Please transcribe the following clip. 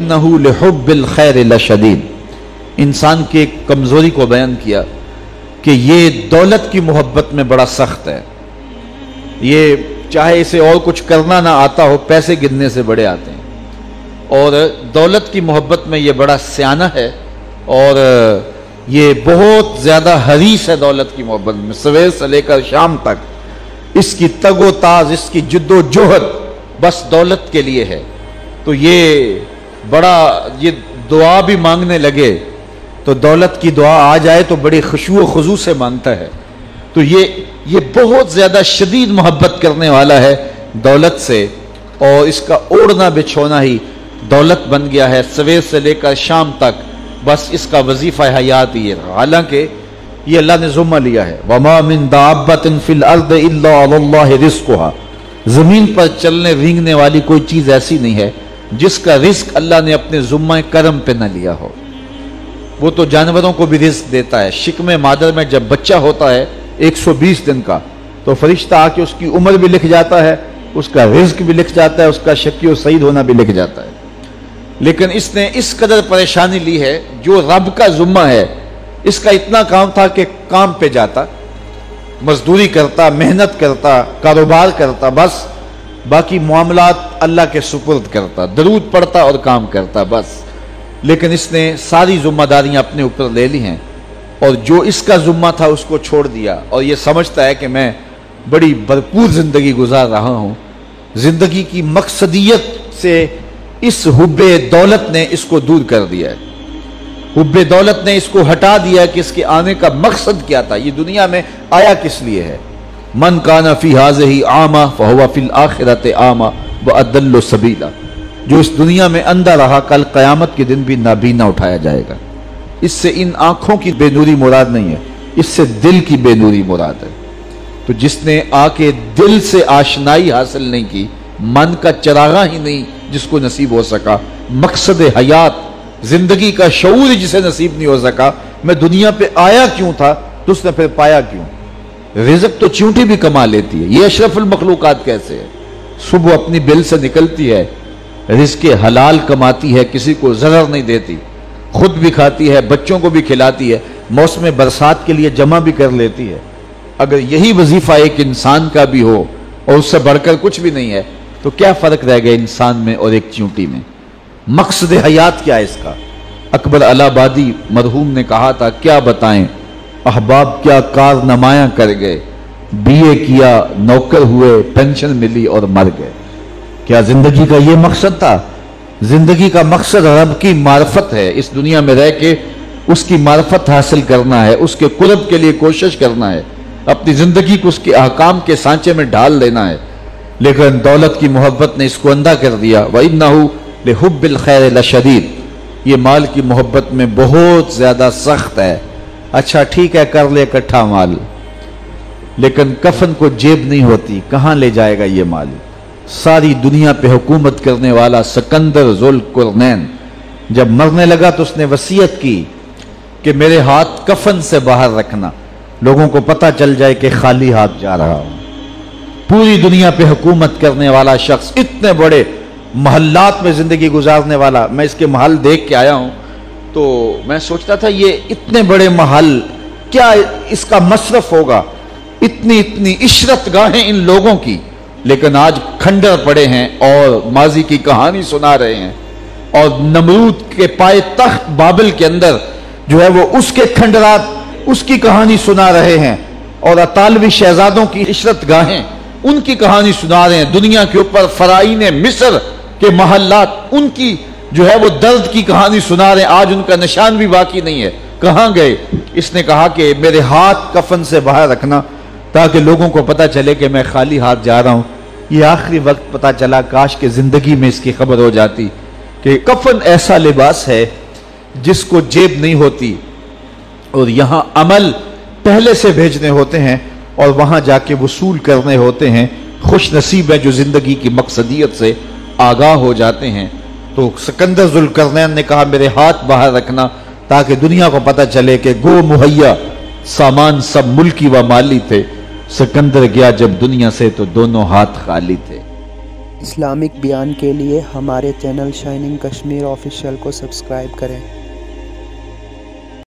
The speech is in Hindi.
नहूल खैर शदीद इंसान की एक कमज़ोरी को बयान किया कि ये दौलत की मोहब्बत में बड़ा सख्त है। ये चाहे इसे और कुछ करना ना आता हो, पैसे गिनने से बड़े आते हैं। और दौलत की मोहब्बत में ये बड़ा सियाना है और ये बहुत ज़्यादा हरीस है दौलत की मोहब्बत में। सवेर से लेकर शाम तक इसकी तगो ताज इसकी जद्दोजहद बस दौलत के लिए है। तो ये बड़ा ये दुआ भी मांगने लगे तो दौलत की दुआ आ जाए तो बड़ी खुशबू खजू से माँगता है। तो ये ये बहुत ज़्यादा शदीद मोहब्बत करने वाला है दौलत से, और इसका ओढ़ना बिछोना ही दौलत बन गया है सवेर से लेकर शाम तक। बस इसका वजीफ़ा हयात है हालाँकि ये अल्लाह ने जुम्मा लिया है। वमा ज़मीन पर चलने, रींगने वाली कोई चीज़ ऐसी नहीं है। जिसका रिस्क अल्लाह ने अपने जुम्मा करम पे न लिया हो। वो तो जानवरों को भी रिस्क देता है। शिकम मादर में जब बच्चा होता है 120 दिन का तो फरिश्ता आके उसकी उम्र भी लिख जाता है, उसका रिस्क भी लिख जाता है, उसका शकी और सईद होना भी लिख जाता है। लेकिन इसने इस कदर परेशानी ली है, जो रब का जुम्मा है, इसका इतना काम था कि काम पे जाता, मजदूरी करता, मेहनत करता, कारोबार करता, बस बाकी मामलात अल्लाह के सुपुर्द करता, दरूद पढ़ता और काम करता, बस। लेकिन इसने सारी जिम्मेदारियाँ अपने ऊपर ले ली हैं और जो इसका जुम्मा था उसको छोड़ दिया। और ये समझता है कि मैं बड़ी भरपूर ज़िंदगी गुजार रहा हूँ। ज़िंदगी की मकसदियत से इस हुब दौलत ने इसको दूर कर दिया है। हुब दौलत ने इसको हटा दिया कि इसके आने का मकसद क्या था। ये दुनिया में आया किस लिए है? मन काना फ़ी हाज ही आमा फहुआ फिल आखिरत आमा व अदल्लो सबीला जो इस दुनिया में अंधा रहा, कल क़यामत के दिन भी नाबीना उठाया जाएगा। इससे इन आँखों की बेनूरी मुराद नहीं है, इससे दिल की बेनूरी मुराद है। तो जिसने आके दिल से आशनाई हासिल नहीं की, मन का चरागा ही नहीं जिसको नसीब हो सका, मकसद हयात, ज़िंदगी का शूर जिसे नसीब नहीं हो सका, मैं दुनिया पे आया क्यों था तो उसने फिर पाया क्यों? रिजक तो चूंटी भी कमा लेती है। ये अशरफुल मखलूकत कैसे है? सुबह अपनी बिल से निकलती है रिस्क हलाल कमाती है, किसी को जरर नहीं देती। खुद भी खाती है, बच्चों को भी खिलाती है मौसम बरसात के लिए जमा भी कर लेती है। अगर यही वजीफा एक इंसान का भी हो और उससे बढ़कर कुछ भी नहीं है तो क्या फ़र्क रह गया इंसान में और एक चूंटी में? मकसद हयात क्या है इसका? अकबर अलाबादी मरहूम ने कहा था, क्या बताएँ? अहबाब क्या कार नमाया कर गए? बीए किया, नौकर हुए पेंशन मिली और मर गए। क्या ज़िंदगी का ये मकसद था? ज़िंदगी का मकसद रब की मार्फत है। इस दुनिया में रह के उसकी मार्फत हासिल करना है, उसके कुरब के लिए कोशिश करना है, अपनी ज़िंदगी को उसके अहकाम के सांचे में ढाल देना है। लेकिन दौलत की मोहब्बत ने इसको अंधा कर दिया। वही नहू हुबिल खैर लशदीद ये माल की मोहब्बत में बहुत ज़्यादा सख्त है। अच्छा ठीक है, कर ले इकट्ठा माल। लेकिन कफन को जेब नहीं होती, कहाँ ले जाएगा ये माल? सारी दुनिया पे हुकूमत करने वाला सिकंदर जुल कुरनैन जब मरने लगा तो उसने वसीयत की कि मेरे हाथ कफन से बाहर रखना। लोगों को पता चल जाए कि खाली हाथ जा रहा हूँ। पूरी दुनिया पे हुकूमत करने वाला शख्स इतने बड़े महल्लात में ज़िंदगी गुजारने वाला, मैं इसके महल देख के आया हूँ तो मैं सोचता था, ये इतने बड़े महल, क्या इसका मशरफ होगा? इतनी इतनी इशरत गाहें इन लोगों की। लेकिन आज खंडर पड़े हैं और माजी की कहानी सुना रहे हैं। और नमरूद के पाए तख्त बाबिल के अंदर जो है वो उसके खंडरात, उसकी कहानी सुना रहे हैं। और अतालवी शहजादों की इशरत गाहें, उनकी कहानी सुना रहे हैं। दुनिया के ऊपर फराइन मिस्र के महल्लात, उनकी जो है वो दर्द की कहानी सुना रहे आज उनका निशान भी बाकी नहीं है। कहाँ गए? इसने कहा कि मेरे हाथ कफन से बाहर रखना, ताकि लोगों को पता चले कि मैं खाली हाथ जा रहा हूँ। ये आखिरी वक्त पता चला, काश के ज़िंदगी में इसकी खबर हो जाती कि कफन ऐसा लिबास है जिसको जेब नहीं होती, और यहाँ अमल पहले से भेजने होते हैं, और वहाँ जाके वसूल करने होते हैं। खुश नसीब है जो ज़िंदगी की मकसदियत से आगाह हो जाते हैं। तो सिकंदर जुलकरनैन ने कहा, मेरे हाथ बाहर रखना, ताकि दुनिया को पता चले कि गो मुहैया, सामान सब मुल्की व माली थे। सिकंदर गया जब दुनिया से तो दोनों हाथ खाली थे। इस्लामिक बयान के लिए हमारे चैनल शाइनिंग कश्मीर ऑफिशियल को सब्सक्राइब करें।